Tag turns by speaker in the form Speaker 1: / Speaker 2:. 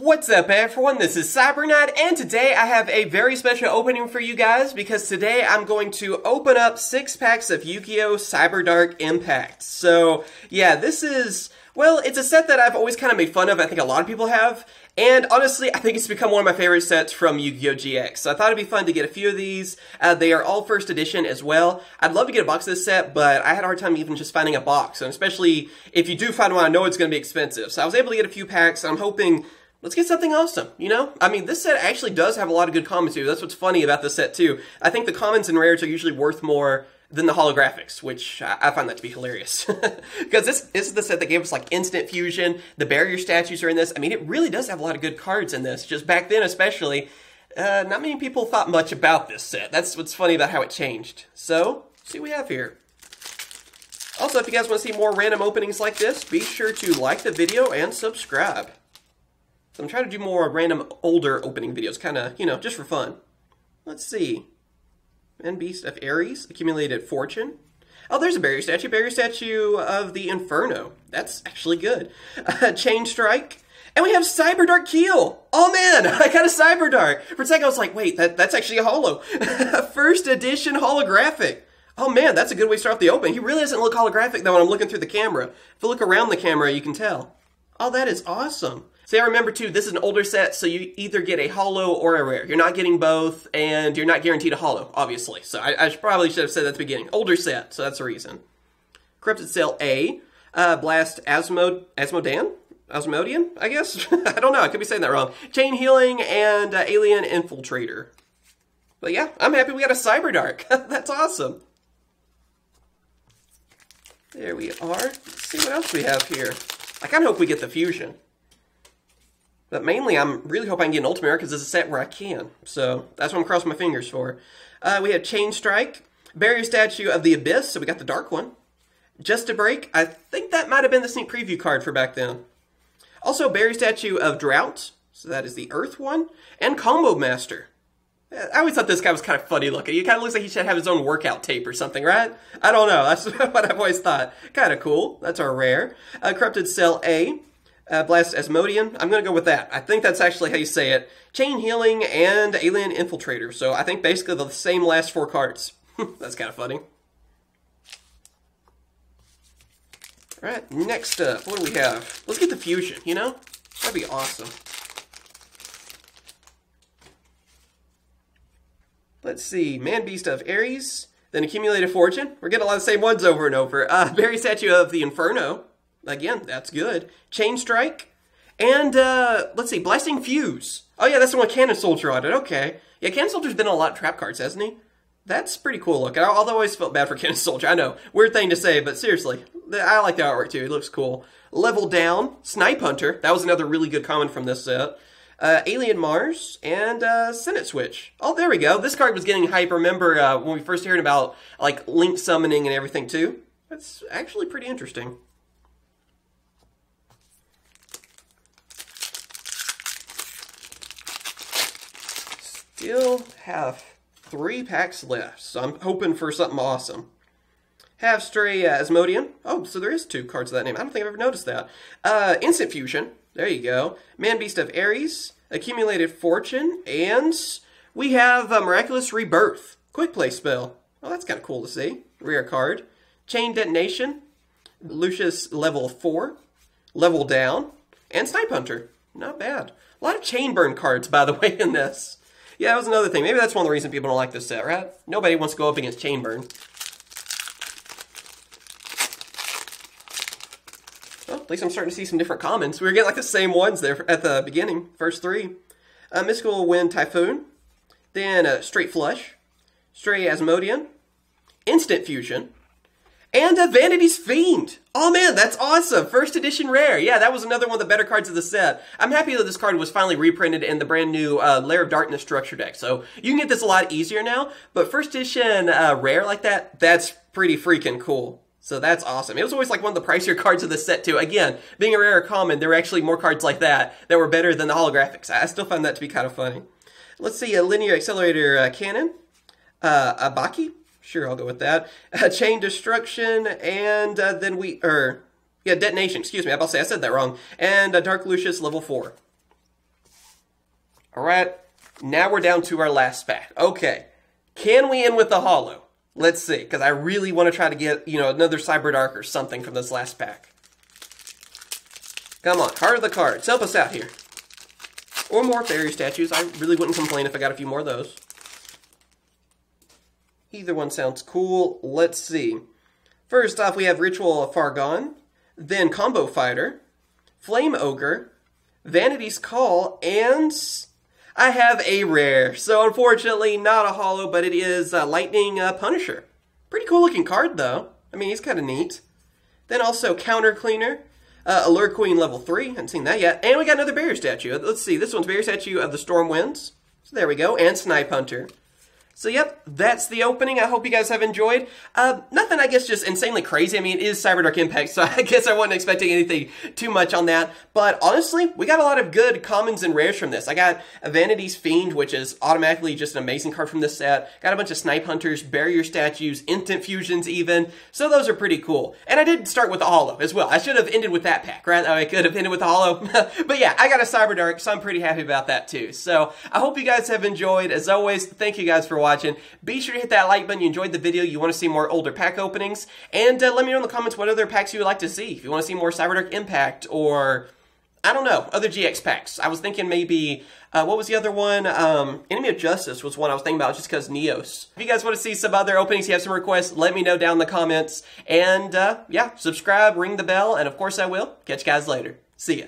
Speaker 1: What's up everyone, this is CyberKnight, and today I have a very special opening for you guys because today I'm going to open up six packs of Yu-Gi-Oh! Cyberdark Impact. So, yeah, this is, well, it's a set that I've always kind of made fun of, I think a lot of people have, and honestly, I think it's become one of my favorite sets from Yu-Gi-Oh! GX. So I thought it'd be fun to get a few of these. Uh, they are all first edition as well. I'd love to get a box of this set, but I had a hard time even just finding a box, and especially if you do find one, I know it's going to be expensive. So I was able to get a few packs, I'm hoping let's get something awesome, you know? I mean, this set actually does have a lot of good commons too. That's what's funny about this set too. I think the commons and rares are usually worth more than the holographics, which I, find that to be hilarious. because this, this is the set that gave us like instant fusion. The barrier statues are in this. I mean, it really does have a lot of good cards in this. Just back then, especially, uh, not many people thought much about this set. That's what's funny about how it changed. So, see what we have here. Also, if you guys want to see more random openings like this, be sure to like the video and subscribe. So I'm trying to do more random older opening videos, kind of, you know, just for fun. Let's see. And Beast of Ares, Accumulated Fortune. Oh, there's a barrier statue. Barrier statue of the Inferno. That's actually good. Uh, Chain Strike. And we have Cyber Dark Keel. Oh man, I got a Cyber Dark. For a second I was like, wait, that, that's actually a holo. First edition holographic. Oh man, that's a good way to start off the opening. He really doesn't look holographic though when I'm looking through the camera. If I look around the camera, you can tell. Oh, that is awesome. So remember too, this is an older set, so you either get a holo or a rare. You're not getting both, and you're not guaranteed a holo, obviously. So I, I probably should have said that at the beginning. Older set, so that's the reason. Corrupted Cell A, uh, Blast Asmod Asmodan? Asmodian, I guess? I don't know, I could be saying that wrong. Chain Healing and uh, Alien Infiltrator. But yeah, I'm happy we got a Cyber Dark. that's awesome. There we are. Let's see what else we have here. I kind of hope we get the fusion. But mainly, I'm really hoping I can get an Ultimate because it's a set where I can. So that's what I'm crossing my fingers for. Uh, we have Chain Strike, Barrier Statue of the Abyss, so we got the dark one. Just a Break, I think that might have been the sneak preview card for back then. Also, Barrier Statue of Drought, so that is the Earth one. And Combo Master. I always thought this guy was kind of funny looking. He kind of looks like he should have his own workout tape or something, right? I don't know. That's what I've always thought. Kind of cool. That's our rare. Uh, Corrupted Cell A uh, Blast Asmodian. I'm going to go with that. I think that's actually how you say it. Chain Healing and Alien Infiltrator. So I think basically the same last four cards. that's kind of funny. Alright, next up, what do we have? Let's get the Fusion, you know? That'd be awesome. Let's see, Man Beast of Ares, then Accumulated Fortune. We're getting a lot of the same ones over and over. Uh, Barrier Statue of the Inferno, Again, that's good. Chain Strike. And, uh, let's see, Blasting Fuse. Oh, yeah, that's the one Cannon Soldier on it. Okay. Yeah, Cannon Soldier's been on a lot of trap cards, hasn't he? That's pretty cool looking. Although I always felt bad for Cannon Soldier. I know. Weird thing to say, but seriously. I like the artwork, too. It looks cool. Level Down. Snipe Hunter. That was another really good common from this set. Uh, Alien Mars, and uh, Senet Switch. Oh, there we go. This card was getting hype. Remember uh, when we first heard about like link summoning and everything too? That's actually pretty interesting. Still have three packs left, so I'm hoping for something awesome. Have Stray uh, Asmodian. Oh, so there is two cards of that name. I don't think I've ever noticed that. Uh, Instant Fusion. There you go. Man Beast of Ares. Accumulated Fortune. And we have uh, Miraculous Rebirth. Quick play spell. Oh, that's kind of cool to see. Rare card. Chain Detonation. Lucius level 4. Level down. And Snipe Hunter. Not bad. A lot of chain burn cards, by the way, in this. Yeah, that was another thing. Maybe that's one of the reasons people don't like this set, right? Nobody wants to go up against Chainburn. Well, at least I'm starting to see some different commons. We were getting like the same ones there at the beginning, first three. Uh, Mystical Wind Typhoon, then uh, Straight Flush, Stray Asmodian, Instant Fusion, and a Vanity's Fiend. Oh man, that's awesome. First edition rare. Yeah, that was another one of the better cards of the set. I'm happy that this card was finally reprinted in the brand new uh, Lair of Darkness structure deck. So you can get this a lot easier now. But first edition uh, rare like that, that's pretty freaking cool. So that's awesome. It was always like one of the pricier cards of the set too. Again, being a rare common, there were actually more cards like that that were better than the holographics. I still find that to be kind of funny. Let's see, a linear accelerator uh, cannon, uh, Abaki, Sure, I'll go with that. Uh, chain destruction, and uh, then we, er, yeah, detonation. Excuse me, I'll say I said that wrong. And uh, Dark Lucius level four. All right, now we're down to our last pack. Okay, can we end with a holo? Let's see, because I really want to try to get, you know, another Cyber Dark or something from this last pack. Come on, heart of the cards. Help us out here. Or more barrier statues. I really wouldn't complain if I got a few more of those. Either one sounds cool. Let's see. First off, we have Ritual of Far Gone, then Combo Fighter, Flame Ogre, Vanity's Call, and I have a rare. So unfortunately, not a holo, but it is a Lightning uh, Punisher. Pretty cool looking card, though. I mean, he's kind of neat. Then also Counter Cleaner, uh, Allure Queen level 3. Haven't seen that yet. And we got another Barrier Statue. Let's see, this one's Barrier Statue of the Storm Winds. So there we go. And Snipe Hunter. So yep, that's the opening. I hope you guys have enjoyed. Uh, nothing, I guess, just insanely crazy. I mean, it is Cyber Dark Impact, so I guess I wasn't expecting anything too much on that. But honestly, we got a lot of good commons and rares from this. I got Vanity's Fiend, which is automatically just an amazing card from this set. Got a bunch of Snipe Hunters, Barrier Statues, Instant Fusions even. So those are pretty cool. And I did start with the holo as well. I should have ended with that pack, right? I could have ended with the holo. but yeah, I got a Cyber Dark, so I'm pretty happy about that too. So I hope you guys have enjoyed. As always, thank you guys for watching watching. Be sure to hit that like button. You enjoyed the video. You want to see more older pack openings. And uh, let me know in the comments what other packs you would like to see. If you want to see more Cyberdark Impact or... I don't know, other GX packs. I was thinking maybe, uh, what was the other one? Um, Enemy of Justice was one I was thinking about just because Neos. If you guys want to see some other openings, you have some requests, let me know down in the comments. And uh, yeah, subscribe, ring the bell, and of course I will. Catch you guys later. See ya.